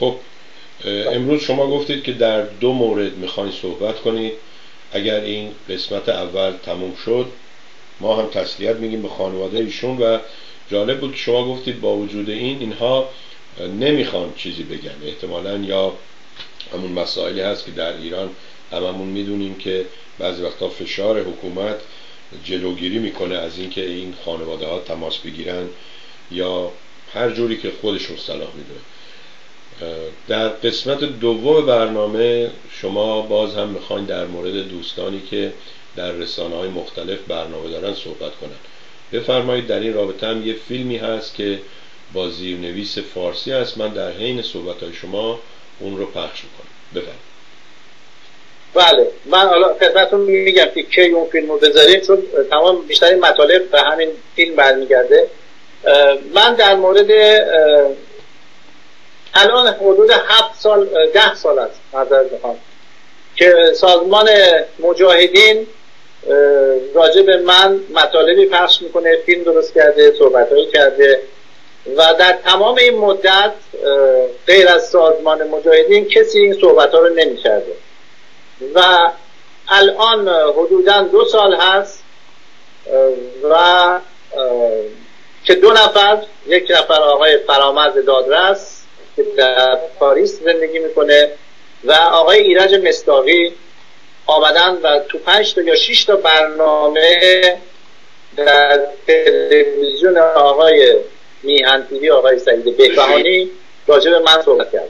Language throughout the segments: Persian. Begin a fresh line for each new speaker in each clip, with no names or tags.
خب امروز شما گفتید که در دو مورد می‌خواین صحبت کنید. اگر این قسمت اول تموم شد ما هم تسلیت میگیم به خانواده ایشون و جالب بود شما گفتید با وجود این اینها نمی‌خوان چیزی بگن. احتمالا یا همون مسائلی هست که در ایران هممون می‌دونیم که بعضی وقتا فشار حکومت جلوگیری می‌کنه از اینکه این خانواده ها تماس بگیرن یا هر جوری که خودشون صلاح می‌دونه در قسمت دوم برنامه شما باز هم می‌خواین در مورد دوستانی که در رسانه های مختلف برنامه دارن صحبت کنن. بفرمایید در این رابطه هم یه فیلمی هست که با زیرنویس فارسی هست من در حین صحبت های شما اون رو پخش می‌کنم. بفرمایید.
بله. من حالا خدمتتون میگم که کی اون فیلم رو چون تمام بیشتر مطالب به همین فیلم برمیگرده. من در مورد الان حدود هفت سال ده سال است معذرت می‌خوام که سازمان مجاهدین راجع به من مطالبی پخش می‌کنه فیلم درست کرده صحبتهایی کرده و در تمام این مدت غیر از سازمان مجاهدین کسی این صحبت ها رو نمی کرده و الان حدودا دو سال هست و که دو نفر یک نفر آقای فرامرز دادرس که در پاریس زندگی می‌کنه و آقای ایرج مستاقی آمدن و تو پنج تا یا شش تا برنامه در تلویزیون آقای میهن تیوی آقای سعید بهبهانی راجع به من صحبت کردن.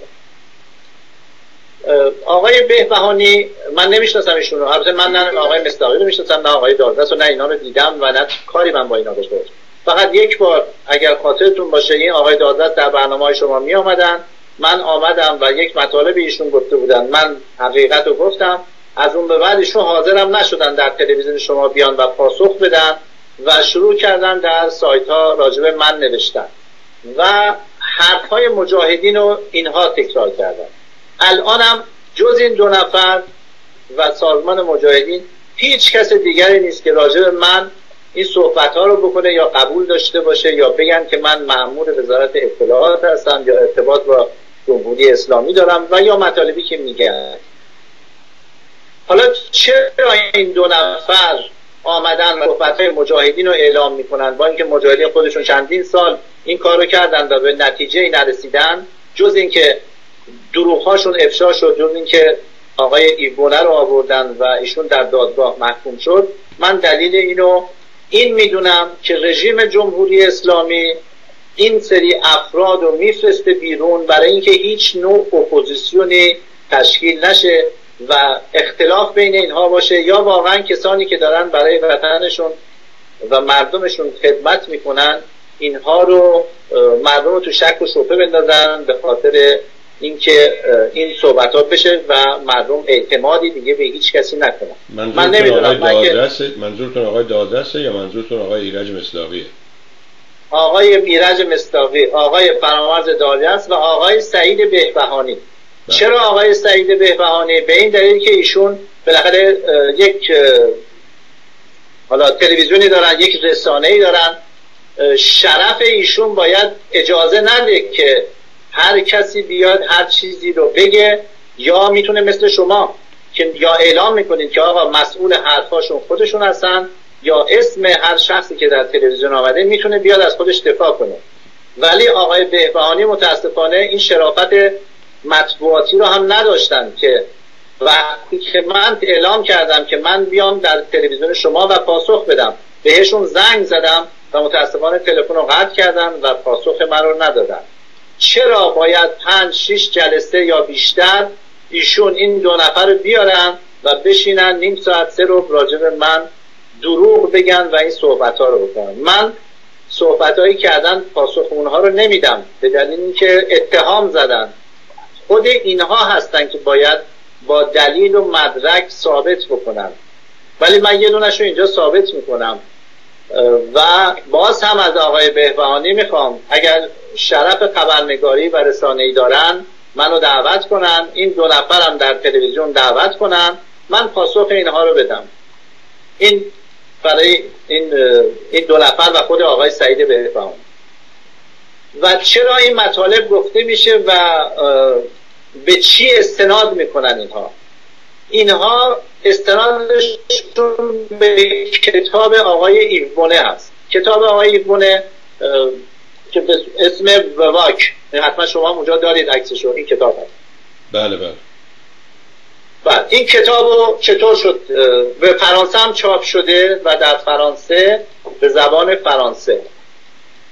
آقای بهبهانی من نمی‌شناسم ایشون رو البته من نه آقای مستاقی رو می‌شناسم نه آقای داردست و نه اینا رو دیدم و نه کاری من با اینا داشته فقط یک بار اگر خاطرتون باشه این آقای دادت در برنامه شما می آمدن من آمدم و یک مطالب ایشون گفته بودن. من حقیقت رو گفتم. از اون به بعد ایشون حاضرم نشدن در تلویزیون شما بیان و پاسخ بدن و شروع کردن در سایت ها راجب من نوشتن. و حرف های مجاهدین رو اینها تکرار کردن. الانم جز این دو نفر و سازمان مجاهدین هیچ کس دیگری نیست که راجب من این صحبت ها رو بکنه یا قبول داشته باشه یا بگن که من معمور وزارت اطلاعات هستم یا ارتباط با جمهوری اسلامی دارم و یا مطالبی که میگن. حالا چرا این دو نفر آمدن صحبت های مجاهدین رو اعلام می‌کنن؟ با اینکه مجاهدین خودشون چندین سال این کار رو کردن و به نتیجه ای نرسیدن جز اینکه دروغهاشون افشا شد جز اینکه آقای ایبونه رو آوردن و ایشون در دادگاه محکوم شد من دلیل اینو این می‌دونم که رژیم جمهوری اسلامی این سری افراد رو میفرسته بیرون برای اینکه هیچ نوع اپوزیسیونی تشکیل نشه و اختلاف بین اینها باشه یا واقعا کسانی که دارن برای وطنشون و مردمشون خدمت می‌کنن اینها رو مردم رو تو شک و شبهه بندازن به خاطر اینکه این صحبت ها بشه و مردم اعتمادی دیگه به هیچ کسی نکنن.
من نمی‌دونم منظورتون آقای دادرسه یا منظورتون آقای ایرج مصداقیه؟
آقای ایرج مصداقی آقای فرامرز دادرس و آقای سعید بهبهانی. بله. چرا آقای سعید بهبهانی؟ به این دلیل که ایشون بالاخره یک حالا تلویزیونی دارن یک رسانه ای دارن شرف ایشون باید اجازه نده که هر کسی بیاد هر چیزی رو بگه یا می‌تونه مثل شما که یا اعلام می‌کنید که آقا مسئول حرفاشون خودشون هستن یا اسم هر شخصی که در تلویزیون آمده می‌تونه بیاد از خودش دفاع کنه. ولی آقای بهبهانی متاسفانه این شرافت مطبوعاتی رو هم نداشتن که وقتی که من اعلام کردم که من بیام در تلویزیون شما و پاسخ بدم بهشون زنگ زدم و متاسفانه تلفن رو قطع کردن و پاسخ من رو ندادن. چرا باید پنج شیش جلسه یا بیشتر ایشون این دو نفر رو بیارن و بشینن نیم ساعت سه رو راجب من دروغ بگن و این صحبت ها رو بکنن؟ من صحبت هایی کردن پاسخ اونها رو نمیدم به دلیل اینکه اتهام زدن. خود اینها هستن که باید با دلیل و مدرک ثابت بکنن. ولی من یه دونش رو اینجا ثابت می‌کنم. و باز هم از آقای بهبهانی می‌خوام. اگر شرف خبرنگاری و ای دارن منو دعوت کنن این دو نفرم در تلویزیون دعوت کنن من پاسخ اینها رو بدم. این برای این, این دو نفر و خود آقای سعید بهبهانی و چرا این مطالب گفته میشه و به چی استناد می‌کنن اینها؟ اینها استنادشون به کتاب آقای ایوونه هست. کتاب آقای ایوونه که به اسم وواک حتما شما اونجا دارید عکسشو این کتاب هست
بله. بله.
بعد این کتاب چطور شد؟ به فرانسه هم چاپ شده و در فرانسه به زبان فرانسه.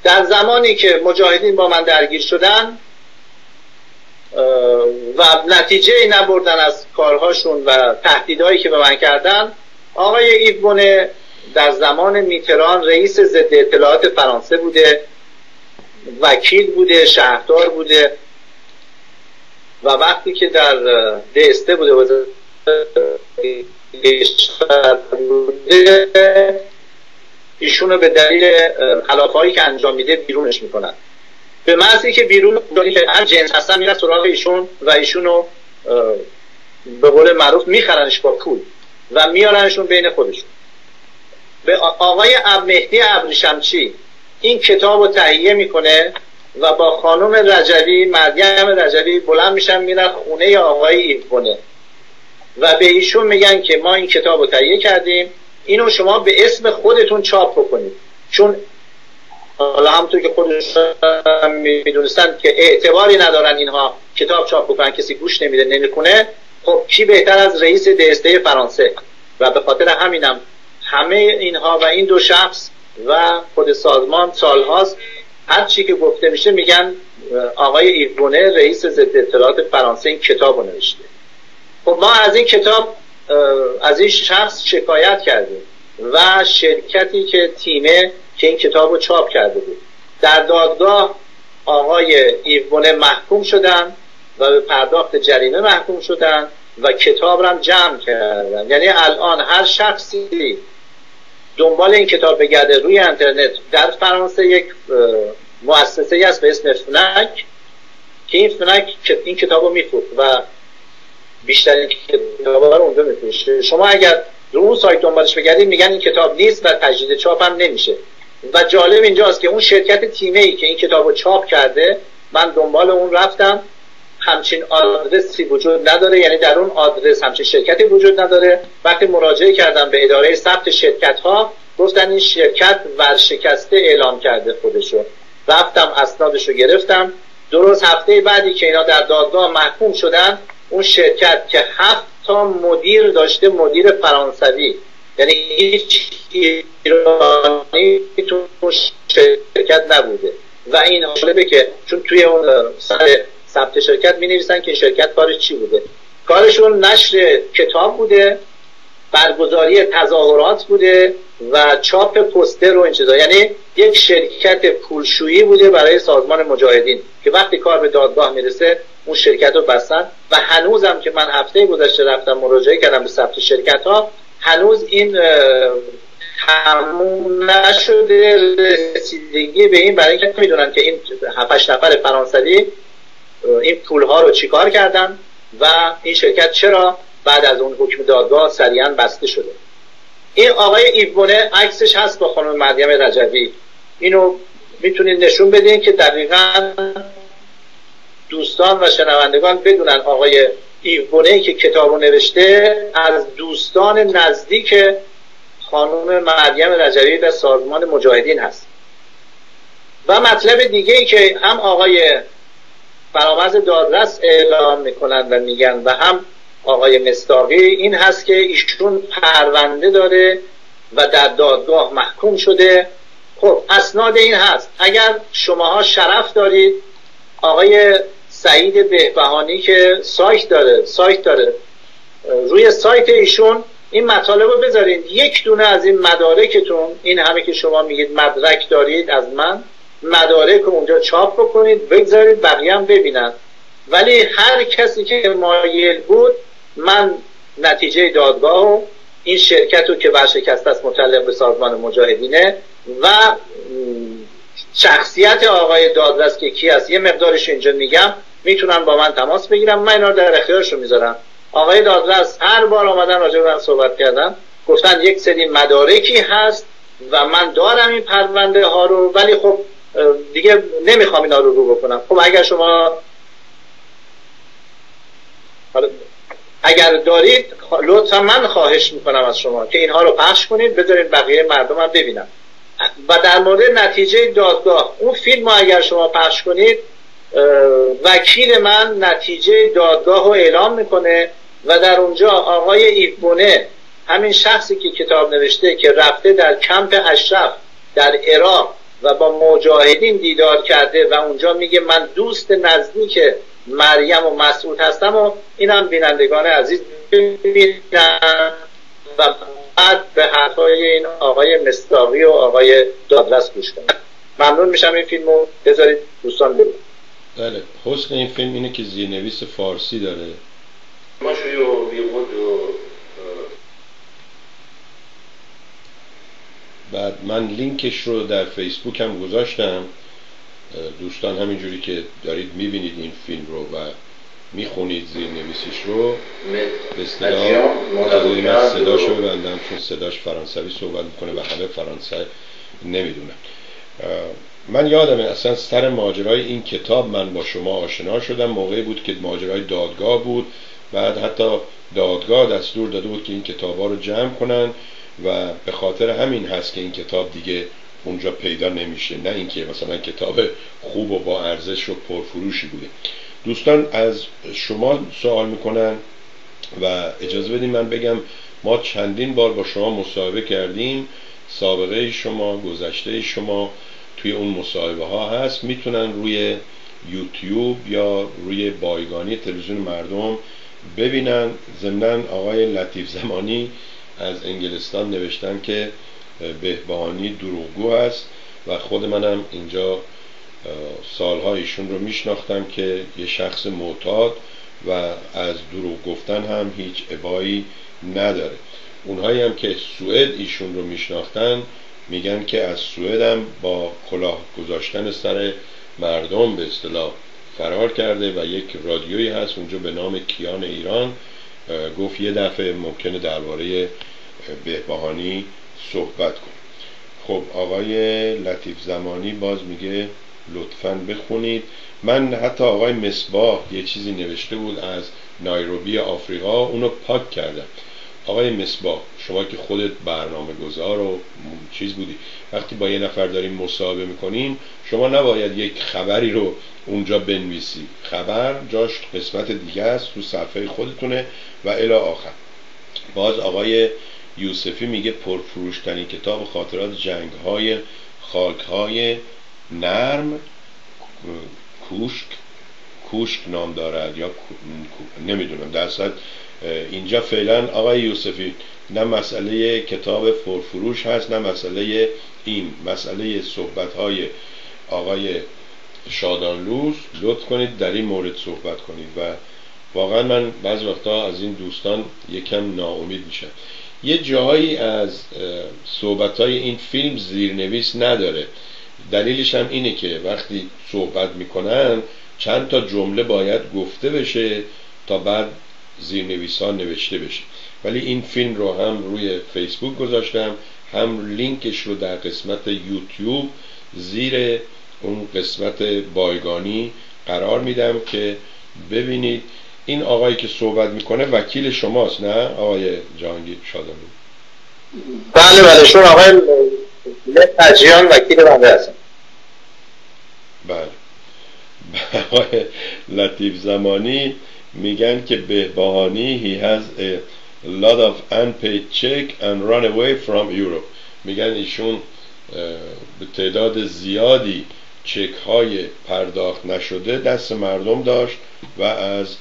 در زمانی که مجاهدین با من درگیر شدن و نتیجه ای نبردن از کارهاشون و تهدیدهایی که به من کردن آقای ایبونه در زمان میتران رئیس ضد اطلاعات فرانسه بوده. وکیل بوده شهردار بوده. و وقتی که در دسته بوده ایشونو به دلیل خلافهایی که انجام میده بیرونش می‌کنن. به محضی که بیرون هر جنس هستن میرن سراغ ایشون و ایشونو به قول معروف میخرنش با پول و میارنشون بین خودشون. به آقای مهدی ابریشمچی این کتاب رو تهیه می‌کنه و با خانم رجوی مریم رجوی بلند میشن میرن خونه آقای ایوونه و به ایشون میگن که ما این کتاب رو تهیه کردیم. اینو شما به اسم خودتون چاپ بکنید. چون حالا همونطور که خودشون می‌دونستن که اعتباری ندارن اینها کتاب چاپ بکنن کسی گوش نمیده نمی‌کنه خب کی بهتر از رئیس دسته فرانسه؟ و به خاطر همینم همه اینها و این دو شخص و خود سازمان سالهاست هر چی که گفته میشه میگن آقای ایوونه رئیس ضد اطلاعات فرانسه این کتاب رو نوشته. خب ما از این کتاب از این شخص شکایت کردیم و شرکتی که تیمه که این کتاب رو چاپ کرده بود. در دادگاه آقای ایوونه محکوم شدن و به پرداخت جریمه محکوم شدن و کتاب رو هم جمع کردن. یعنی الان هر شخصی دنبال این کتاب بگرده روی اینترنت در فرانسه یک مؤسسه هست به اسم فنک که این فنک این کتاب رو میفروخت و بیشترین کتاب رو اونجا میفروشه. شما اگر رو اون سایت دنبالش بگردید میگن این کتاب نیست و تجدید چاپ هم نمیشه. و جالب اینجاست که اون شرکت تیمه ای که این کتاب رو چاپ کرده من دنبال اون رفتم. همچین آدرسی وجود نداره. یعنی در اون آدرس همچین شرکتی وجود نداره. وقتی مراجعه کردم به اداره ثبت شرکت ها گفتن این شرکت ورشکسته اعلام کرده خودشو. رفتم اسنادشو گرفتم. درست هفته بعدی که اینا در دادگاه محکوم شدن اون شرکت که هفت تا مدیر داشته مدیر فرانسوی. یعنی هیچ ایرانی تو شرکت نبوده. و این حالبه که چون توی اون سر ثبت شرکت می نویسن که شرکت کار چی بوده. کارشون نشر کتاب بوده برگزاری تظاهرات بوده و چاپ پوستر و این چیزا. یعنی یک شرکت پولشویی بوده برای سازمان مجاهدین که وقتی کار به دادگاه می‌رسه اون شرکت رو بستن. و هنوزم که من هفته گذشته رفتم مراجعه کردم به ثبت شرکت ها هنوز این تموم نشده رسیدگی به این برای اینکه می‌دونن که این هفتش نفر فرانسوی این پول ها رو چیکار کردن و این شرکت چرا بعد از اون حکم دادگاه سریعا بسته شده؟ این آقای ایبونه عکسش هست با خانم مریم رجوی اینو می‌تونید نشون بدین که دقیقا دوستان و شنوندگان بدونن آقای ایبونه که کتاب رو نوشته از دوستان نزدیک خانم مریم رجوی و سازمان مجاهدین هست. و مطلب دیگه ای که هم آقای فرامرز دادرس اعلام می‌کنن و میگن و هم آقای مستاقی این هست که ایشون پرونده داره و در دادگاه محکوم شده. خب اسناد این هست. اگر شماها شرف دارید آقای سعید بهبهانی که سایت داره سایت داره روی سایت ایشون این مطالب رو بذارید. یک دونه از این مدارکتون این همه که شما میگید مدرک دارید از من مدارک رو اونجا چاپ بکنید بگذارید بقیه هم ببینن. ولی هر کسی که مایل بود من نتیجه دادگاه و این شرکت رو که ورشکسته است متعلق به سازمان مجاهدینه و شخصیت آقای دادرس که کی است یه مقدارش اینجا میگم می‌تونن با من تماس بگیرم من اینا رو در اختیارشون می‌ذارم. آقای دادرس هر بار آمدن راجع به من صحبت کردن گفتن یک سری مدارکی هست و من دارم این پرونده ها رو ولی خب دیگه نمی‌خوام اینا رو رو بکنم. خب اگر شما اگر دارید لطفا من خواهش می‌کنم از شما که اینها رو پخش کنید بذارید بقیه مردم هم ببینم و در مورد نتیجه دادگاه اون فیلم اگر شما پخش کنید وکیل من نتیجه دادگاه رو اعلام می‌کنه و در اونجا آقای ایفونه همین شخصی که کتاب نوشته که رفته در کمپ اشرف در عراق و با مجاهدین دیدار کرده و اونجا میگه من دوست نزدیک مریم و مسعود هستم و اینم بینندگان عزیز ببینن و بعد به حرفای این آقای مستاقی و آقای دادرس گوش کنن ممنون میشم این فیلم رو بذارید دوستان ببینید
بله حسن این فیلم اینه که زیرنویس فارسی داره. بعد من لینکش رو در فیسبوک هم گذاشتم. دوستان همینجوری که دارید می‌بینید این فیلم رو و می‌خونید زیر نویسیش رو. به اصطلاح من صداشو ببندم چون صداش فرانسوی صحبت می‌کنه و همه فرانسه نمی‌دونم من یادمه اصلا سر ماجرای این کتاب من با شما آشنا شدم. موقعی بود که ماجرای دادگاه بود. بعد حتی دادگاه دستور داده بود که این کتاب ها رو جمع کنن. و به خاطر همین هست که این کتاب دیگه اونجا پیدا نمیشه. نه اینکه مثلا کتاب خوب و با ارزش و پرفروشی بوده. دوستان از شما سوال می‌کنن و اجازه بدیم من بگم ما چندین بار با شما مصاحبه کردیم. سابقه شما گذشته شما توی اون مصاحبه ها هست. می‌تونن روی یوتیوب یا روی بایگانی تلویزیون مردم ببینن. ضمنا آقای لطیف زمانی از انگلستان نوشتن که بهبهانی دروغگو است و خود منم اینجا سالها ایشون رو میشناختم که یه شخص معتاد و از دروغ گفتن هم هیچ عبایی نداره. اونهایی هم که سوئد ایشون رو میشناختن میگن که از سوئد هم با کلاه گذاشتن سر مردم به اصطلاح فرار کرده و یک رادیویی هست اونجا به نام کیان ایران. گفت یه دفعه ممکنه درباره بهبهانی صحبت کن خب آقای لطیف زمانی باز میگه لطفا بخونید. من حتی آقای مصباح یه چیزی نوشته بود از نایروبی آفریقا اونو پاک کردم. آقای مصباح شما که خودت برنامه گذار و چیز بودی وقتی با یه نفر داریم مصاحبه می‌کنیم شما نباید یک خبری رو اونجا بنویسی. خبر جاش قسمت دیگه است تو صفحه خودتونه و الی آخر. باز آقای یوسفی میگه پرفروشترین کتاب خاطرات جنگ های خاک های نرم کوشک کوشک نام دارد یا نمی‌دونم در اینجا فعلا آقای یوسفی نه مسئله کتاب پرفروش هست نه مسئله این مسئله صحبت های آقای شادانلوز لطف کنید در این مورد صحبت کنید و واقعا من بعض وقتا از این دوستان یکم ناامید میشم. یه جایی از صحبت های این فیلم زیرنویس نداره. دلیلش هم اینه که وقتی صحبت می‌کنن چند تا جمله باید گفته بشه تا بعد زیرنویس ها نوشته بشه. ولی این فیلم رو هم روی فیسبوک گذاشتم هم لینکش رو در قسمت یوتیوب زیر اون قسمت بایگانی قرار میدم که ببینید این آقایی که صحبت می‌کنه وکیل شماست نه؟ آقای جهانگیر شادانو
بله بله شون آقای تجیان وکیل بنده هستم
بله. آقای لطیف زمانی میگن که بهبهانی he has a lot of unpaid check and run away from Europe. میگن ایشون به تعداد زیادی چک های پرداخت نشده دست مردم داشت و از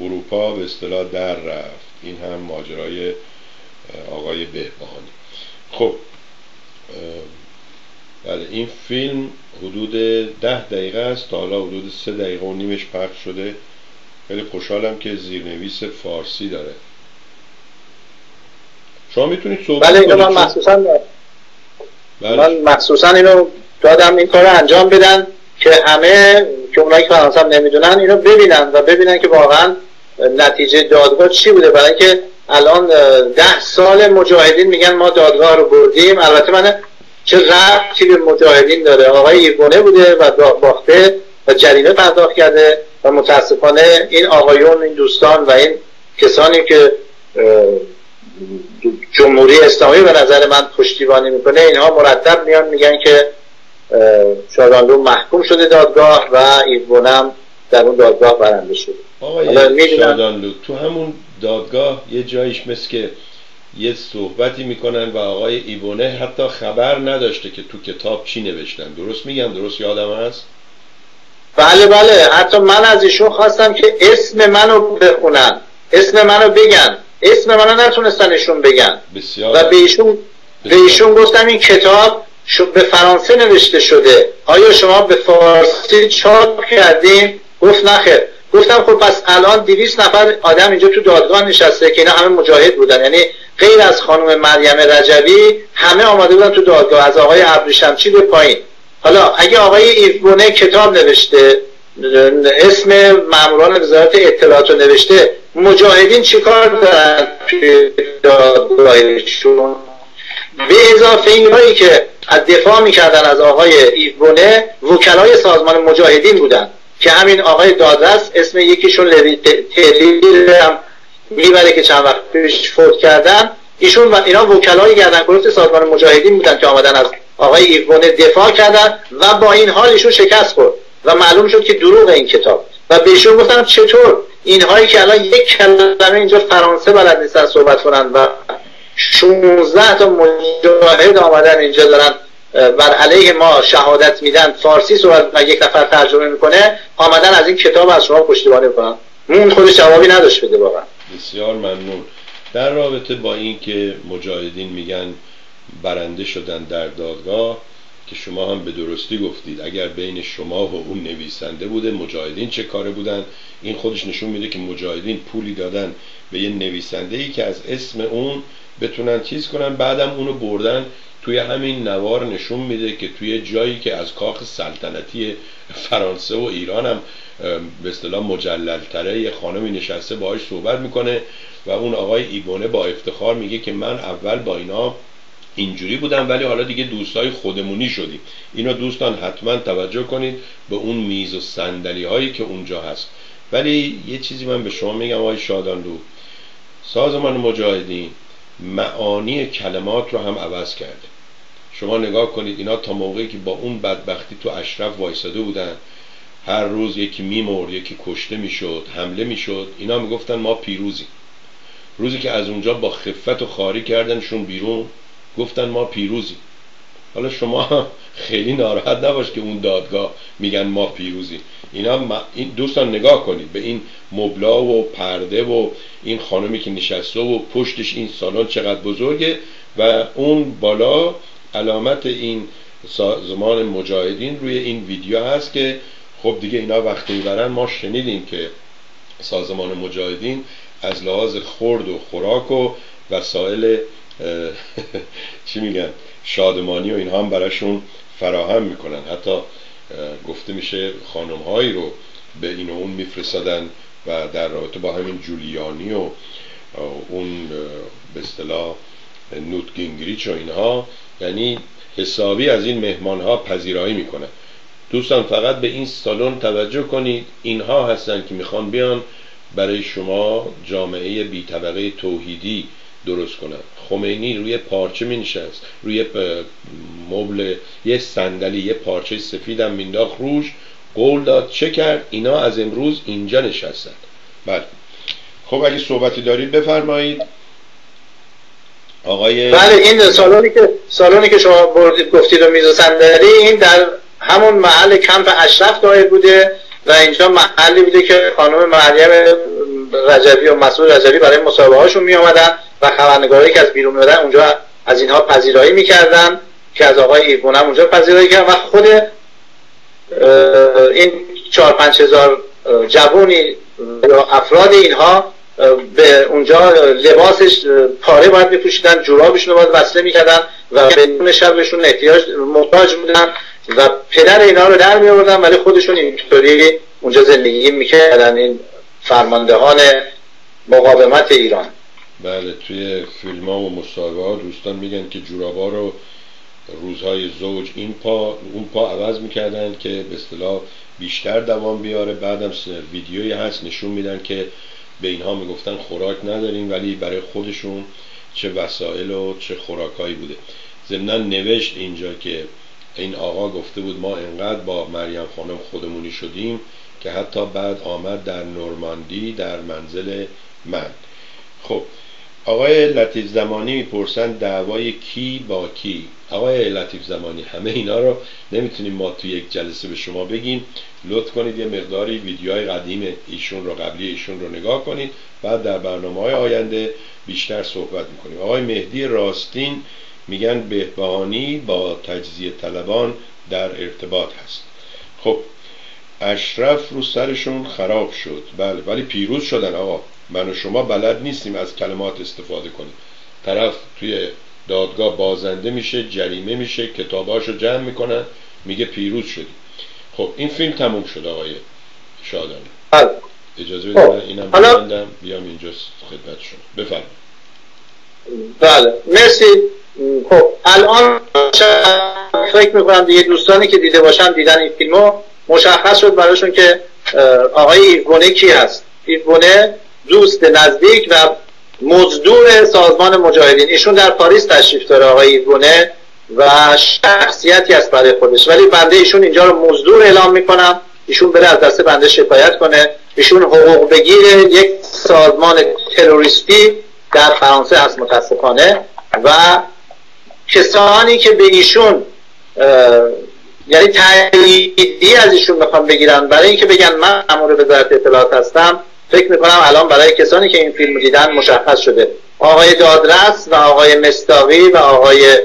اروپا به اصطلاح در رفت. این هم ماجرای آقای بهبهانی خب بله این فیلم حدود ده دقیقه است. تا حالا حدود سه دقیقه و نیمش پخش شده. خیلی خوشحالم که زیرنویس فارسی داره. شما می‌تونید صحبت
بله من مخصوصا بله. من مخصوصا اینو دادم این کار انجام بدن که همه که اونایی که فرانسه نمی‌دونن اینو ببینن و ببینن که واقعا نتیجه دادگاه چی بوده. برای اینکه الان ده سال مجاهدین میگن ما دادگاه رو بردیم. البته من چه ربطی به مجاهدین داره؟ آقای ایرگونه بوده و باخته و جریمه پرداخت کرده و متاسفانه این آقایون این دوستان و این کسانی که جمهوری اسلامی به نظر من پشتیبانی می‌کنه اینها مرتب میان میگن که شادانلو محکوم شده دادگاه و ایرگونم در اون دادگاه برنده شده.
آقای شادانلو تو همون دادگاه یه جایش مثل که یه صحبتی می‌کنن و آقای ایبونه حتی خبر نداشته که تو کتاب چی نوشتن. درست میگم؟ درست یادم هست؟
بله بله. حتی من از ایشون خواستم که اسم منو بخونن. اسم منو بگن. اسم منو نتونستن ایشون بگن.
بسیار
و به ایشون به ایشون گفتم این کتاب به فرانسه نوشته شده. آیا شما به فارسی چاپ کردین؟ گفت نخیر گفتم خب پس الان دیویس نفر آدم اینجا تو دادگاه نشسته که اینا همه مجاهد بودن. یعنی غیر از خانم مریم رجوی همه آماده بودن تو دادگاه. از آقای ابریشمچی به پایین. حالا اگه آقای ایفگونه کتاب نوشته اسم ماموران وزارت اطلاعات رو نوشته مجاهدین چیکار دارن توی دادگاهشون؟ به اضافه این هایی که از دفاع می‌کردن از آقای ایفگونه وکلای سازمان مجاهدین بودن که همین آقای دادرس اسم یکیشون لوی هم می‌بره که چند وقت پیش فوت کردن. ایشون و اینا وکلای گردن کلفت سازمان مجاهدین بودن که آمدن از آقای ایفونه دفاع کردن و با این حال ایشون شکست خورد و معلوم شد که دروغ این کتاب. و بهشون گفتن چطور اینهایی که الان یک کلمه اینجا فرانسه بلد نیستن صحبت کنن و 16 تا مجاهد آمدن اینجا دارن بر علیه ما شهادت میدن. فارسی صحبت و یک نفر ترجمه می‌کنه آمدن از این کتاب از شما پشتیبانی کنن اون خودش جوابی نداشت بده واقعا.
بسیار ممنون. در رابطه با این که مجاهدین میگن برنده شدن در دادگاه که شما هم به درستی گفتید. اگر بین شما و اون نویسنده بوده مجاهدین چه کاره بودن؟ این خودش نشون میده که مجاهدین پولی دادن به یه نویسنده ای که از اسم اون بتونن چیز کنن بعدم اونو بردن توی همین نوار نشون میده که توی جایی که از کاخ سلطنتی فرانسه و ایران هم به اصطلاح مجللتره یه خانمی نشسته باهاش صحبت می‌کنه و اون آقای ایگونه با افتخار میگه که من اول با اینا اینجوری بودم ولی حالا دیگه دوستای خودمونی شدیم. اینو دوستان حتما توجه کنید به اون میز و صندلی هایی که اونجا هست. ولی یه چیزی من به شما میگم آقای شادانلو سازمان مجاهدین معانی کلمات رو هم عوض کرده. شما نگاه کنید اینا تا موقعی که با اون بدبختی تو اشرف وایساده بودن هر روز یکی میمرد یکی کشته می‌شد حمله می‌شد اینا می‌گفتن ما پیروزی روزی که از اونجا با خفت و خاری کردنشون بیرون گفتن ما پیروزی. حالا شما خیلی ناراحت نباش که اون دادگاه میگن ما پیروزی. اینا این دوستان نگاه کنید. به این مبلا و پرده و این خانمی که نشسته و پشتش این سالن چقدر بزرگه و اون بالا علامت این سازمان مجاهدین روی این ویدیو هست که خب دیگه اینا وقتی می‌برن. ما شنیدیم که سازمان مجاهدین از لحاظ خورد و خوراک و وسایل چی میگن شادمانی و اینها هم براشون فراهم می‌کنن. حتی گفته میشه خانم هایی رو به این و اون میفرستادن و در رابطه با همین جولیانی و اون به اصطلاح نوت گینگریچ و اینها یعنی حسابی از این مهمان ها پذیرایی می‌کنن. دوستان فقط به این سالن توجه کنید. اینها هستن که می‌خوان بیان برای شما جامعه بی طبقه توحیدی درست کنن خمینی روی پارچه می نشست. روی مبل یه صندلی یه پارچه سفیدم مینداخت روش. قول داد چه کرد؟ اینا از امروز اینجا نشستن. بله. خب اگه صحبتی دارید بفرمایید. آقای
بله این سالونی که سالونی که شما بردید گفتید و میز صندلی این در همون محل کمپ اشرف دایر بوده و اینجا محلی بوده که خانم مریم رجبی و مسئول رجبی برای مصاحبه هاشون می آمدن و خبرنگارایی که از بیرون میادن اونجا از اینها پذیرایی می‌کردن که از آقای ایبون هم اونجا پذیرایی کردن و خود این چهار پنج هزار جوونی یا افراد اینها به اونجا لباسش پاره باید میپوشیدن جورابشون رو باید وصله می‌کردن و بدون شبشون احتیاج محتاج بودن و پدر اینا رو در میآوردن ولی خودشون اینطوری اونجا زندگی می‌کردن این فرماندهان مقاومت ایران.
بله توی فیلم ها و مصاحبه ها دوستان میگن که جورابا رو روزهای زوج این پا اون پا عوض می‌کردن که به اصطلاح بیشتر دوام بیاره. بعدم ویدیویی هست نشون میدن که به اینها می‌گفتن خوراک نداریم ولی برای خودشون چه وسایل و چه خوراکایی بوده. ضمنا نوشت اینجا که این آقا گفته بود ما انقدر با مریم خانم خودمونی شدیم که حتی بعد آمد در نورماندی در منزل من. خب آقای لطیف زمانی می‌پرسن دعوای کی با کی؟ آقای لطیف زمانی همه اینا رو نمی‌تونیم ما توی یک جلسه به شما بگیم. لطف کنید یه مقداری ویدیوهای قدیم ایشون رو قبلی ایشون رو نگاه کنید. بعد در برنامه های آینده بیشتر صحبت می‌کنیم. آقای مهدی راستین میگن بهبهانی با تجزیه طلبان در ارتباط هست. خب اشرف رو سرشون خراب شد. بله ولی پیروز شدن آقا. من و شما بلد نیستیم از کلمات استفاده کنیم. طرف توی دادگاه بازنده میشه جریمه میشه کتاباشو جمع می‌کنن میگه پیروز شدی. خب این فیلم تموم شد آقای شادان.
بله.
اجازه بدید اینم بلندم بیام اینجا خدمت شما. بفرمایید.
بله. مرسی. خب الان فکر می‌کنم دیگه دوستانی که دیده باشن دیدن این فیلمو مشخص شد براشون که آقای ایوونه کی هست. ایوونه دوست نزدیک و مزدور سازمان مجاهدین. ایشون در پاریس تشریف داره آقای ایوونه و شخصیتی است برای خودش. ولی بنده ایشون اینجا رو مزدور اعلام می‌کنم ایشون بره از دست بنده شکایت کنه. ایشون حقوق بگیر یک سازمان تروریستی در فرانسه هست متاسفانه. و کسانی که به ایشون یعنی تاییدی از ایشون می‌خوام بگیرن برای اینکه بگن من امور وزارت اطلاعات هستم فکر می‌کنم الان برای کسانی که این فیلم دیدن مشخص شده. آقای دادرس و آقای مستاقی و آقای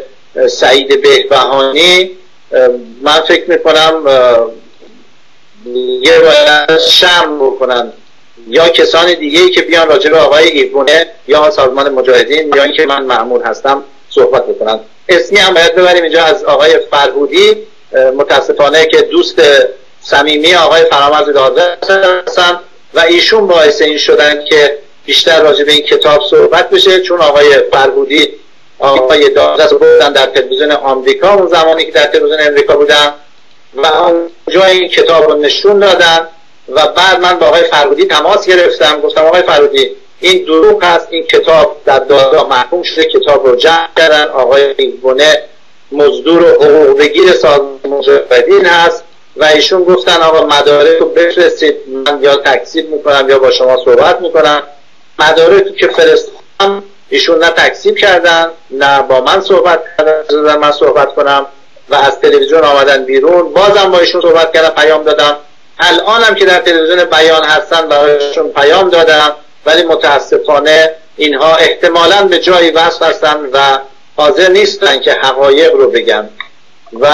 سعید بهبهانی من فکر می‌کنم یه باید شرم بکنن. یا کسان دیگه ای که بیان راجع به آقای ایوونه یا سازمان مجاهدین یا اینکه من معمول هستم صحبت بکنن. اسمی هم باید ببریم اینجا از آقای فرهودی. متاسفانه که دوست صمیمی آقای فرامرز دادرس هستن. و ایشون باعث این شدن که بیشتر راجع به این کتاب صحبت بشه چون آقای فرهودی آقای دادرس بودن در تلویزیون آمریکا اون زمانی که در تلویزیون امریکا بودن و اونجا این کتاب رو نشون دادن و بعد من با آقای فرهودی تماس گرفتم. گفتم آقای فرهودی این دروغ هست این کتاب در دادگاه محکوم شده کتاب رو جمع کردن آقای ایوونه مزدور و حقوق بگیر سازمان هست. و ایشون گفتن آقا مدارک رو بفرستید من یا تکسیب می‌کنم یا با شما صحبت می‌کنم. مدارک که فرستم ایشون نه تکسیب کردن نه با من صحبت کردن من صحبت کنم و از تلویزیون آمدن بیرون. بازم با ایشون صحبت کردم پیام دادم. الانم که در تلویزیون بیان هستن برایشون پیام دادم. ولی متاسفانه اینها احتمالا به جایی وصل هستن و حاضر نیستن که حقایق رو بگن. و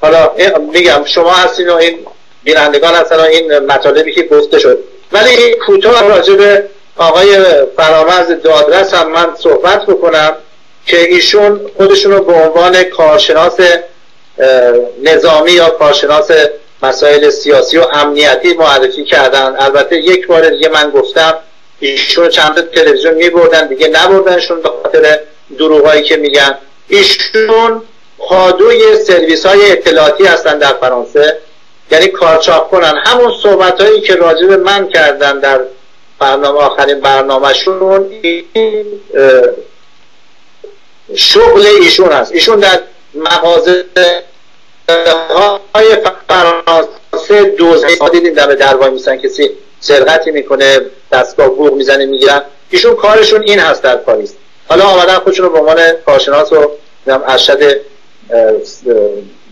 حالا میگم شما هستین و این بینندگان هستن و این مطالبی که گفته شد. ولی کوتاه راجع به آقای فرامرز دادرس هم من صحبت بکنم که ایشون خودشون رو به عنوان کارشناس نظامی یا کارشناس مسائل سیاسی و امنیتی معرفی کردن. البته یک بار دیگه من گفتم ایشون چند تلویزیون می بردن دیگه نبردنشون به خاطر دروغایی که میگن. ایشون پادوی سرویس های اطلاعاتی هستن در فرانسه. یعنی کارچاپ کنن همون صحبت هایی که راجع به من کردن در برنامه آخرین برنامهشون شغل ایشون هست ایشون در مغازه های فرانسه دوزه. دیدیم در دروای میسن کسی سرقتی می‌کنه دستگاه بوغ می‌زنه می‌گیرن. ایشون کارشون این هست در پاریس. حالا آمدن خودشون رو به عنوان کارشناس و ارشد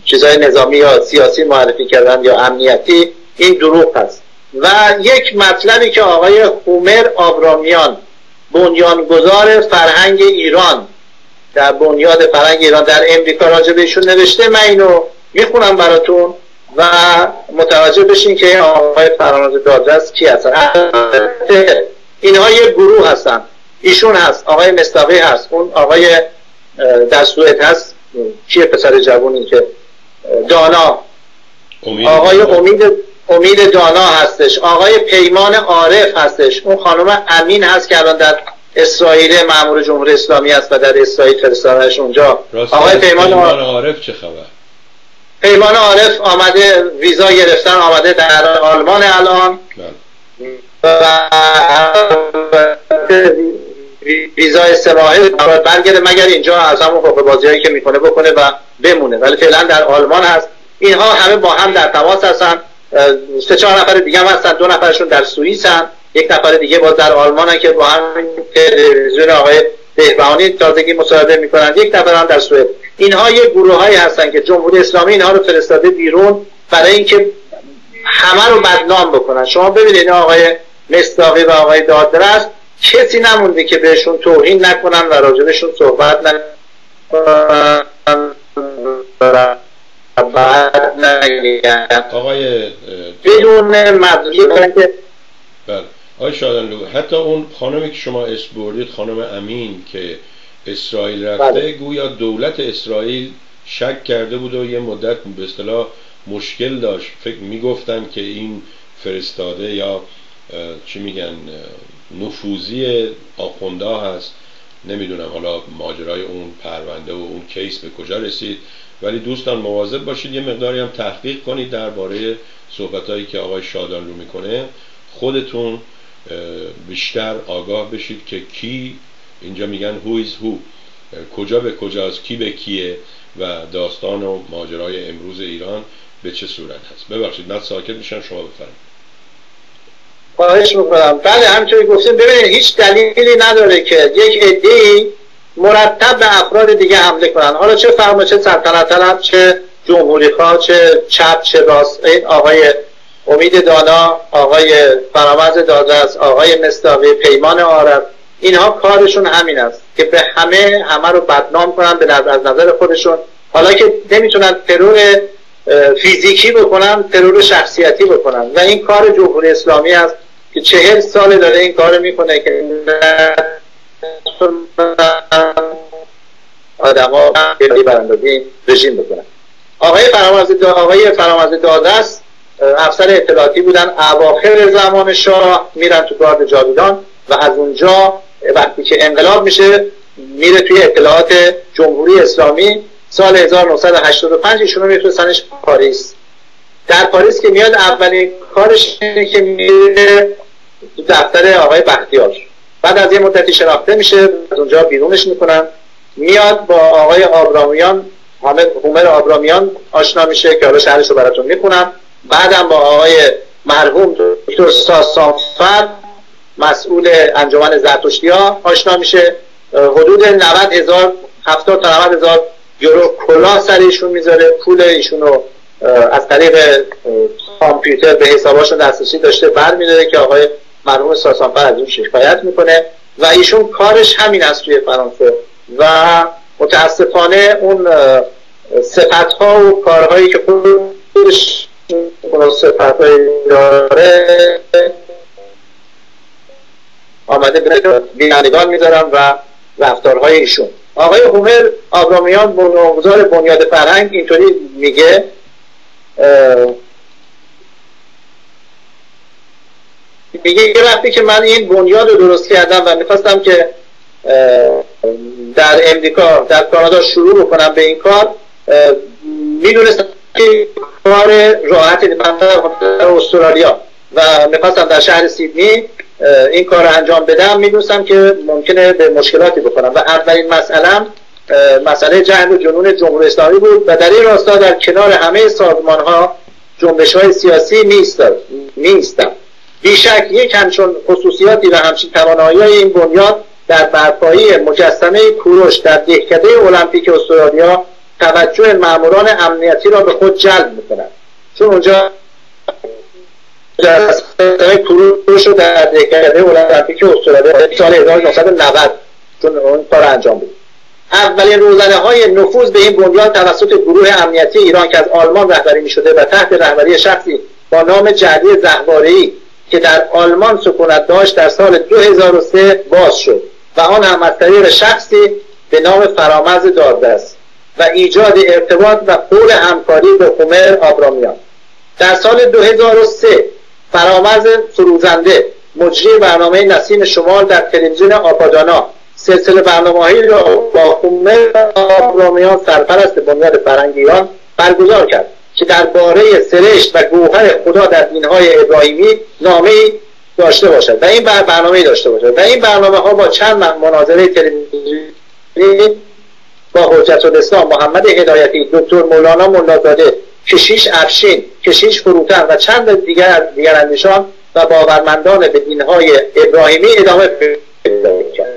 چیزهای نظامی یا سیاسی معرفی کردن یا امنیتی این دروغ هست. و یک مطلبی که آقای هومر آبرامیان بنیانگذار فرهنگ ایران در بنیاد فرهنگ ایران در امریکا راجع بهشون نوشته من اینو می‌خونم براتون و متوجه بشین که آقای فرامرز دادرس کی هستن. اینها یه گروه هستن. ایشون هست. آقای مستاقی هست. اون آقای در هست. کیه پسر جوونی که دانا؟ آقای امید امید دانا هستش. آقای پیمان عارف هستش. اون خانم امین هست که الان در اسرائیل مامور جمهوری اسلامی است و در اسرائیل فرستادنش اونجا. آقای پیمان
عارف چه خبر؟
پیمان عارف آمده ویزا گرفتن آمده در آلمان الان. ویزا استراحه برگرده مگر اینجا از همون حقوق بازی هایی که می‌کنه بکنه و بمونه. ولی فعلا در آلمان هست. اینها همه با هم در تماس هستن. سه چهار نفر دیگه هم هستن. دو نفرشون در سوئیس هم یک نفر دیگه باز در آلمان که با هم تلویزیون آقای بهبهانی تازگی مصاحبه می‌کنن. یک نفر هم در سوئد. اینها یک گروه هایی هستن که جمهوری اسلامی اینها رو فرستاده بیرون برای اینکه همه رو بدنام بکنن. شما ببینید آقای مستاقی و آقای دادرس کسی نمونده که بهشون توهین نکنن و راجبشون صحبت نکنن.
آقای
بدون مدرک
بله. آقای شادنلو حتی اون خانمی که شما اسم بردید خانم امین که اسرائیل رفته بله. گویا دولت اسرائیل شک کرده بود و یه مدت به اصطلاح مشکل داشت. فکر می‌گفتن که این فرستاده یا چی میگن نفوذی آخونده هست. نمی‌دونم حالا ماجرای اون پرونده و اون کیس به کجا رسید. ولی دوستان مواظب باشید یه مقداری هم تحقیق کنید درباره صحبتهایی که آقای شادان رو می‌کنه. خودتون بیشتر آگاه بشید که کی اینجا میگن who is who. کجا به کجاست کی به کیه و داستان و ماجرای امروز ایران به چه صورت هست. ببخشید من ساکت میشم شما بفرمایید.
خواهش می‌کنم. بله همینطوری گفتیم. ببینید هیچ دلیلی نداره که یک عده مرتب به افراد دیگه حمله کنن. حالا چه فرما چه سلطنت طلب چه جمهوری خواه چه چپ چه راست این آقای امید دانا آقای فرامرز دادرس آقای مستاقی پیمان عارف اینها کارشون همین است که به همه همه رو بدنام کنن به نظر از نظر خودشون. حالا که نمی‌تونن ترور فیزیکی بکنن ترور شخصیتی بکنن. و این کار جمهوری اسلامی است. که چهل سال داره این کار می‌کنه که آدما براندازی رژیم بکنن. آقای فرامرز آقای فرامرز دادست افسر اطلاعاتی بودن اواخر زمان شاه میرن تو گارد جاویدان و از اونجا وقتی که انقلاب میشه میره توی اطلاعات جمهوری اسلامی سال 1985 ایشونو میفرستنش پاریس. در پاریس که میاد اولین کارش اینه که میره دفتر آقای بختیار. بعد از یه مدتی شناخته میشه از اونجا بیرونش می‌کنن. میاد با آقای آبرامیان هومر آبرامیان آشنا میشه که حالا شهرش رو براتون می‌کنم بعدم با آقای مرحوم دکتر ساسانفر مسئول انجمن زرتشتی ها آشنا میشه. حدود 90 هزار 70 تا 90 هزار یورو کلاه سر ایشون می‌ذاره. پول ایشون رو از طریق کامپیوتر به حساباشون دسترسی داشته برمیداره که آقای مرحوم ساسانفر از اون شکایت می‌کنه و ایشون کارش همین است توی فرانسه و متاسفانه اون صفت ها و کارهایی که خودش صفت داره آمده بینندگان می‌ذارم و رفتارهای ایشون. آقای هومر آبرامیان بنیانگذار بنیاد فرهنگ اینطوری میگه میگه یه وقتی که من این بنیاد رو درست کردم و می‌خواستم که در امریکا در کانادا شروع بکنم به این کار می‌دونستم که کار راحت در استرالیا و می‌خواستم در شهر سیدنی این کار رو انجام بدم. می‌دونستم که ممکنه به مشکلاتی بکنم و اولین مسئله مسئله جهل و جنون جمهوری اسلامی بود و در این راستا در کنار همه سازمان ها جنبش های سیاسی نیستم. بیشک یک همچون خصوصیاتی و همچین توانایی این بنیاد در برپایی مجسمه کوروش در دهکده المپیک استرالیا توجه ماموران امنیتی را به خود جلب می‌کند. چون اونجا کوروش رو در دهکده المپیک استرالیا سال 1990 چون اون کار انجام بود. اولین روزنه های نفوذ به این بنیاد توسط گروه امنیتی ایران که از آلمان رهبری می شده و تحت رهبری شخصی با نام جعلی زهواره‌ای که در آلمان سکونت داشت در سال 2003 باز شد و آن هم از طریق شخصی به نام فرامرز دادرس و ایجاد ارتباط و قول همکاری به عمر آبرامیان. در سال 2003 فرامرز فروزنده مجری برنامه نسیم شمال در تلویزیون آپادانا سلسله برنامه را با خومه آبرامیان سرپرست بنیاد فرنگ ایران برگزار کرد. که درباره سرشت و گوهر خدا در دینهای ابراهیمی نامه داشته باشد. و این برنامه داشته باشد. و این برنامه ها با چند مناظره تلویزیونی با حجت الاسلام محمد هدایتی دکتر مولانا ملازاده کشیش افشین کشیش فروتن و چند دیگر دیگر اندیشان و باورمندان به دینهای ابراهیمی ادامه پیدا کرد.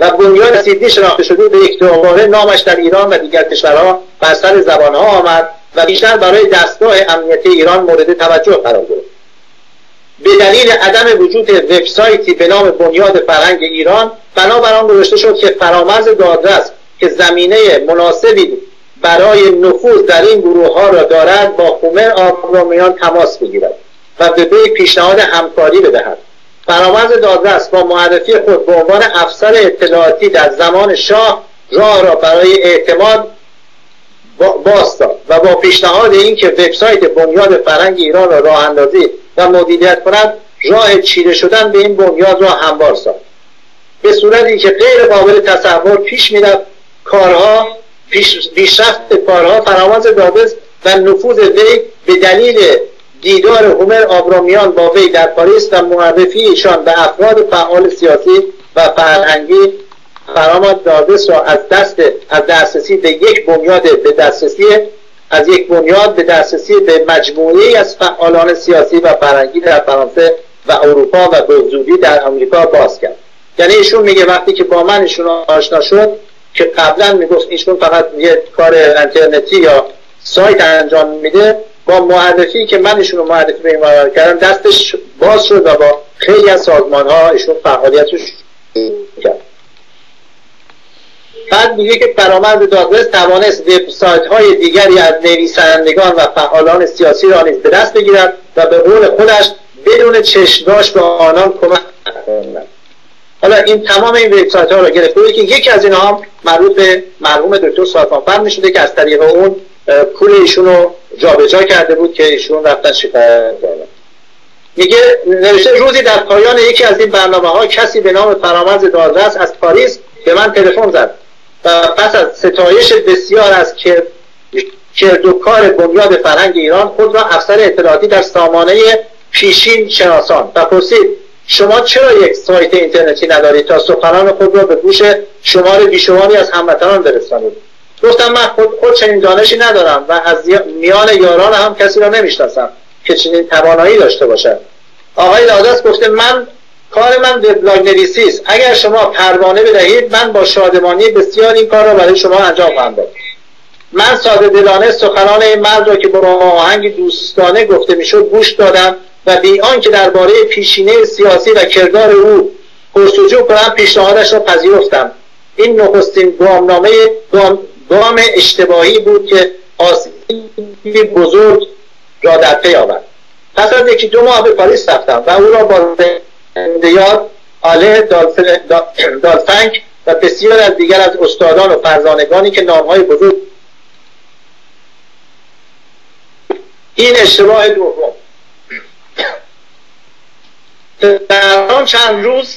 و بنیاد سیدنی شناخته شده به یک دوباره نامش در ایران و دیگر کشورها بر سر زبانها آمد و بیشتر برای دستگاه امنیتی ایران مورد توجه قرار گرفت. به دلیل عدم وجود وبسایتی به نام بنیاد فرهنگ ایران بنابر آن گذاشته شد که فرامرز دادرس که زمینه مناسبی برای نفوذ در این گروه ها را دارد با خومر آبرامیان تماس بگیرد و به وی پیشنهاد همکاری بدهد. فرامرز دادرس با معرفی خود به عنوان افسر اطلاعاتی در زمان شاه راه را برای اعتماد باز و با پیشنهاد اینکه وبسایت بنیاد فرنگ ایران را راه اندازی و مدیریت کند راه چیره شدن به این بنیاد را هموار ساخت. به صورتی که غیر قابل تصور پیش می‌رفت کارها پیشرفت کارها فرامرز دادرس و نفوذ وی به دلیل دیدار هومر آبرامیان با وی در پاریس و معرفی ایشان به افراد فعال سیاسی و فرهنگی فرامد دادس را از دست از دسترسی به یک بنیاد به دسترسی از یک بنیاد به دسترسی به مجموعی از فعالان سیاسی و فرهنگی در فرانسه و اروپا و به در آمریکا باز کرد. یعنی ایشون میگه وقتی که با من ایشون آشنا شد که قبلا می‌گفت ایشون فقط یه کار انترنتی یا سایت انجام میده با معرفی که من ایشون رو معرفی به این کردم دستش باز شد و با خیلی از سازمان ها ایشون فعالیتش کرد. بعد میگه که فرامرز دادرس توانست وبسایت های دیگری از نویسندگان و فعالان سیاسی را نیز به دست بگیرد و به قول خودش بدون چشمداشت به آنان کمک حالا این تمام این وبسایت ها را گرفته که یکی از اینها مربوط به مرحوم دکتر ساتمانفر می‌شده که از طریق اون پول ایشون رو جابجا کرده بود که ایشون رفتن شکایت کردن. میگه نوشته روزی در پایان یکی از این برنامه ها کسی به نام فرامرز دادرس از پاریس به من تلفن زد و پس از ستایش بسیار از کردوکار بنیاد فرهنگ ایران خود را افسر اطلاعاتی در سامانه پیشین شناسان و پرسید شما چرا یک سایت اینترنتی ندارید تا سخنان خود را به گوش شمار بیشماری از هموطنان برسانید؟ گفتم من خود, خود چنین دانشی ندارم و از میان یاران هم کسی را نمی‌شناسم که چنین توانایی داشته باشد آقای لادس گفته من کار من وبلاگ نویسی است. اگر شما پروانه بدهید من با شادمانی بسیار این کار را برای شما انجام خواهم داد. من ساده دلانه سخنان این مرد را که با آهنگ دوستانه گفته می‌شد گوش دادم و بی آنکه درباره پیشینه سیاسی و کردار او پرسجو کنم پیشنهادش را پذیرفتم. این نخستین گامنامه گام اشتباهی بود که آسیبی بزرگ را در پی آورد. پس از یکی دو ماه به پاریس رفتم و او را با زندیات آله دالفنگ و بسیار از دیگر از استادان و فرزانگانی که نامهای بزرگ این اشتباه دوم. در آن چند روز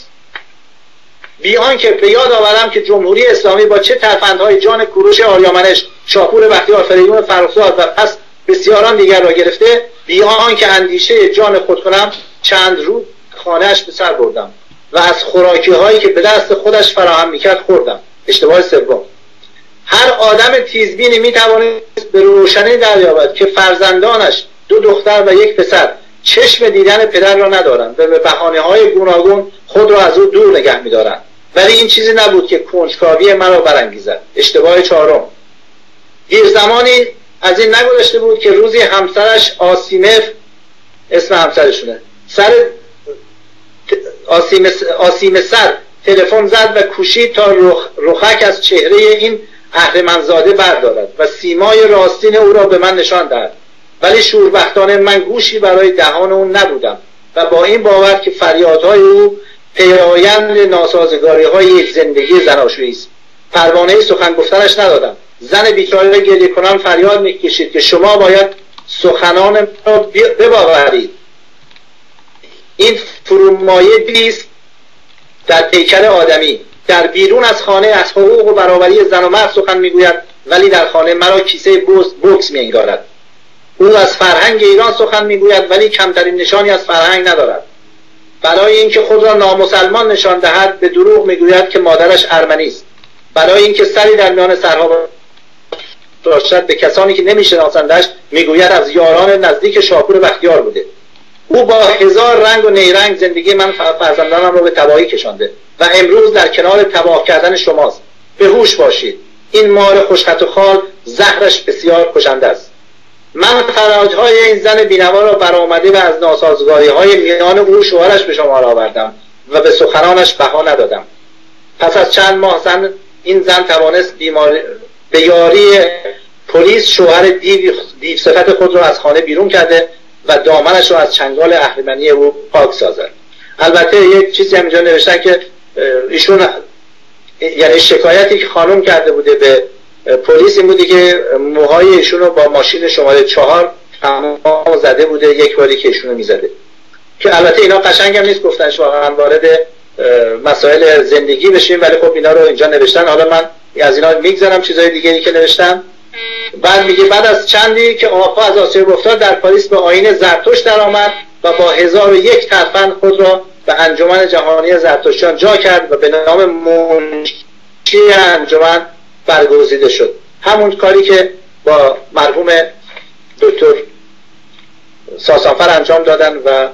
بیان که به یاد آورم که جمهوری اسلامی با چه ترفندهای جان کوروش آریامنش شاپور بختیار فریدون فرخزاد و پس بسیاران دیگر را گرفته بیان که اندیشه جان خود کنم چند روز خانهش به سر بردم و از خوراکی هایی که به دست خودش فراهم می‌کرد خوردم. اشتباه سوم. هر آدم تیزبینی می‌توانست به روشنی دریابد که فرزندانش دو دختر و یک پسر چشم دیدن پدر را ندارند و به بحانه های گوناگون خود را از او دور نگه میدارند. ولی این چیزی نبود که کنجکاوی مرا برانگیزد. اشتباه چهارم. دیر زمانی از این نگذشته بود که روزی همسرش آسیمف اسم همسرشونه. سر آسیم, آسیم سر تلفن زد و کوشید تا رخ، رخک از چهره این اهرمنزاده بردارد و سیمای راستین او را به من نشان دهد. ولی شوربختانه من گوشی برای دهان اون نبودم و با این باور که فریادهای او پیایند ناسازگاری های یک زندگی زناشویی است. پروانه سخن گفتنش ندادم. زن بیچاره گریه کنان فریاد می‌کشید که شما باید سخنان را بباورید. این فرومایه دیست در پیکر آدمی. در بیرون از خانه از حقوق و برابری زن و مرد سخن می‌گوید ولی در خانه مرا کیسه بوکس میانگارد. او از فرهنگ ایران سخن می‌گوید ولی کمترین نشانی از فرهنگ ندارد. برای اینکه خود را نامسلمان نشان دهد به دروغ می‌گوید که مادرش ارمنی است. برای اینکه سری در میان سرها باشد به کسانی که نمیشناسندش می‌گوید از یاران نزدیک شاپور بختیار بوده. او با هزار رنگ و نیرنگ زندگی من فرزندانم رو به تباهی کشانده و امروز در کنار تباه کردن شماست. به هوش باشید. این مار خوشخط و خال زهرش بسیار کشنده است. من فراج های این زن بینوا را برآمده و از ناسازگاری های میان او شوهرش به شما آوردم و به سخنانش بها ندادم. پس از چند ماه زن این زن توانست بیماری به یاری پلیس شوهر دیو, دیو صفت خود را از خانه بیرون کرده و دامنش را از چنگال اهریمنی او پاک سازد. البته یک چیزی هم اینجا نوشتن که ایشون یعنی شکایتی که خانم کرده بوده به پلیس این بوده که موهای ایشون رو با ماشین شماره چهار تمام زده بوده یک باری که ایشون رو می‌زده. که البته اینا قشنگ هم نیست گفتنش واقعا وارد مسائل زندگی بشیم ولی خب اینا رو اینجا نوشتن. حالا من از اینا می‌گذارم چیزای دیگری که نوشتن بعد میگه بعد از چندی که آقا از آسیب افتاد در پاریس به آین زرتوش درآمد و با هزار و یک ترفند خود را به انجمن جهانی زرتشتیان جا کرد و به نام منشی انجمن برگزیده شد. همون کاری که با مرحوم دکتر ساسانفر انجام دادن و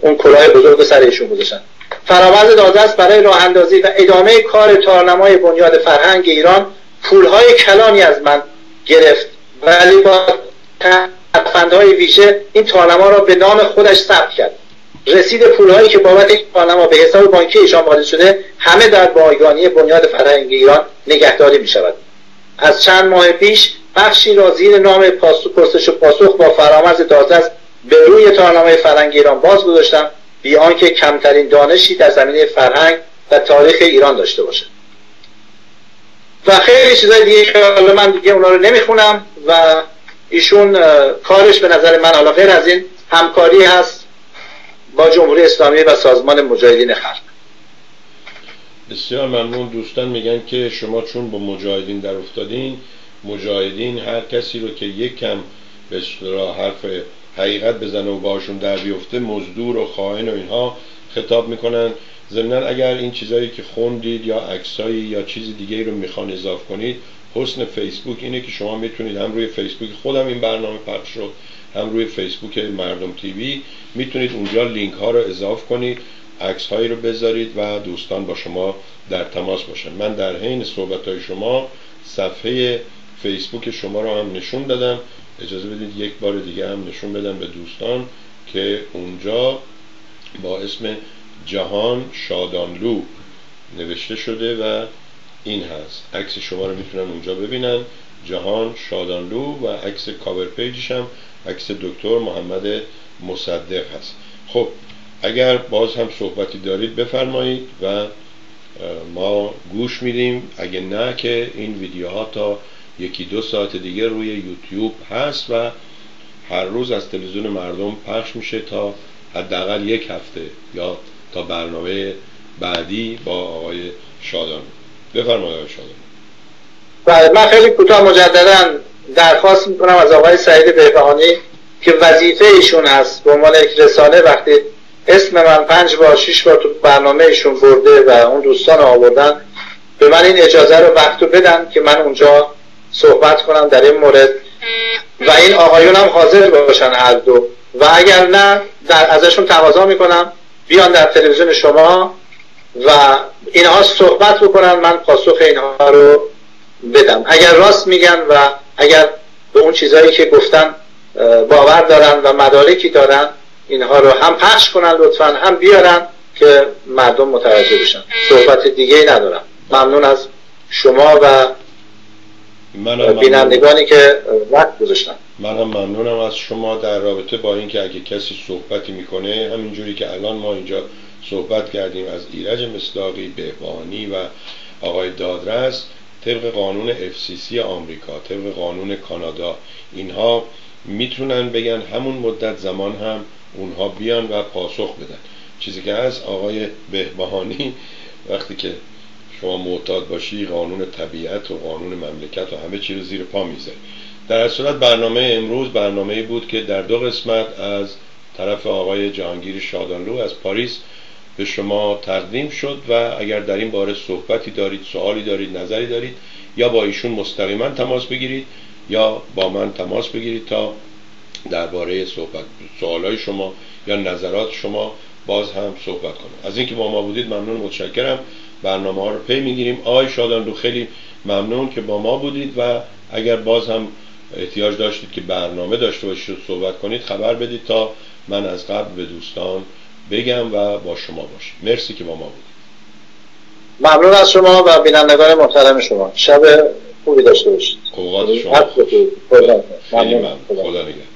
اون کلاه بزرگ سر ایشون گذاشتن. فرامرز دادست برای راه اندازی و ادامه کار تارنمای بنیاد فرهنگ ایران پولهای کلانی از من گرفت. ولی با ترفندهای ویژه این تارنما را به نام خودش ثبت کرد. رسید پولهایی که بابت این به حساب بانکی ایشان وارد شده همه در بایگانی بنیاد فرهنگ ایران نگهداری می شود از چند ماه پیش بخشی را زیر نام پرسش و پاسخ با فرامرز دادرس به روی تارنامه فرهنگ ایران باز گذاشتم. بی آنکه کمترین دانشی در زمینه فرهنگ و تاریخ ایران داشته باشه و خیلی چیزای دیگه که حالا من دیگه اونا رو نمی‌خونم و ایشون کارش به نظر من حالا غیر از این همکاری هست. با جمهوری اسلامی و سازمان مجاهدین خلق.
بسیار ممنون. دوستان میگن که شما چون با مجاهدین در افتادین مجاهدین هر کسی رو که یک کم به اصطلاح حرف حقیقت بزنه و باشون در بیفته مزدور و خائن و اینها خطاب می‌کنن. ضمنا اگر این چیزایی که خوندید یا عکسایی یا چیز دیگه رو می‌خوان اضاف کنید حسن فیسبوک اینه که شما می‌تونید هم روی فیسبوک خودم این برنامه پخش شد هم روی فیسبوک مردم تیوی. می‌تونید اونجا لینک ها رو اضاف کنید عکس هایی رو بذارید و دوستان با شما در تماس باشن. من در حین صحبت های شما صفحه فیسبوک شما رو هم نشون دادم. اجازه بدید یک بار دیگه هم نشون بدم به دوستان که اونجا با اسم جهان شادانلو نوشته شده و این هست. عکس شما رو می‌تونن اونجا ببینن. جهان شادانلو و عکس کاور پیجش هم عکس دکتر محمد مصدق هست. خب اگر باز هم صحبتی دارید بفرمایید و ما گوش میدیم. اگه نه که این ویدیوها تا یکی دو ساعت دیگه روی یوتیوب هست و هر روز از تلویزیون مردم پخش میشه تا حداقل یک هفته یا تا برنامه بعدی با آقای شادان بفرمایید آقای شادان
بله من خیلی کوتاه مجددا درخواست می‌کنم از آقای سعید بهبهانی که وظیفه ایشون هست. به عنوان یک رسانه وقتی اسم من پنج بار شش بار تو برنامه ایشون برده و اون دوستان آوردن به من این اجازه رو وقت بدن که من اونجا صحبت کنم در این مورد. و این آقایون هم حاضر باشن هر دو. و اگر نه در ازشون تقاضا می‌کنم. بیان در تلویزیون شما و اینها صحبت بکنن. من پاسخ اینها رو بدم. اگر راست میگن و اگر به اون چیزهایی که گفتن باور دارن و مدارکی دارن اینها رو هم پخش کنن لطفا هم بیارن که مردم متوجه بشن. صحبت دیگه ای ندارم. ممنون از شما و بینندگانی که وقت گذاشتن.
منم ممنونم از شما در رابطه با اینکه اگه کسی صحبتی می‌کنه همینجوری که الان ما اینجا صحبت کردیم از ایرج مصداقی بهبانی و آقای دادرس طبق قانون FCC آمریکا طبق قانون کانادا اینها می‌تونن بگن همون مدت زمان هم اونها بیان و پاسخ بدن. چیزی که از آقای بهبهانی وقتی که شما معتاد باشی قانون طبیعت و قانون مملکت و همه چی رو زیر پا می‌ذاری. در صورت برنامه امروز برنامه بود که در دو قسمت از طرف آقای جهانگیر شادانلو از پاریس به شما تقدیم شد و اگر در این باره صحبتی دارید سوالی دارید نظری دارید یا با ایشون مستقیما تماس بگیرید یا با من تماس بگیرید تا درباره صحبت سوالای شما یا نظرات شما باز هم صحبت کنم. از اینکه با ما بودید ممنون متشکرم. برنامه ها رو پی می‌گیریم. آقای شادان خیلی ممنون که با ما بودید و اگر باز هم احتیاج داشتید که برنامه داشته باشید صحبت کنید خبر بدید تا من از قبل به دوستان بگم و با شما باشم مرسی که با ما بودید.
ممنون از شما و بینندگان محترم شما. شب خوبی داشته باشید.
اوقات شما خیلی ممنون. خدا نگهدار.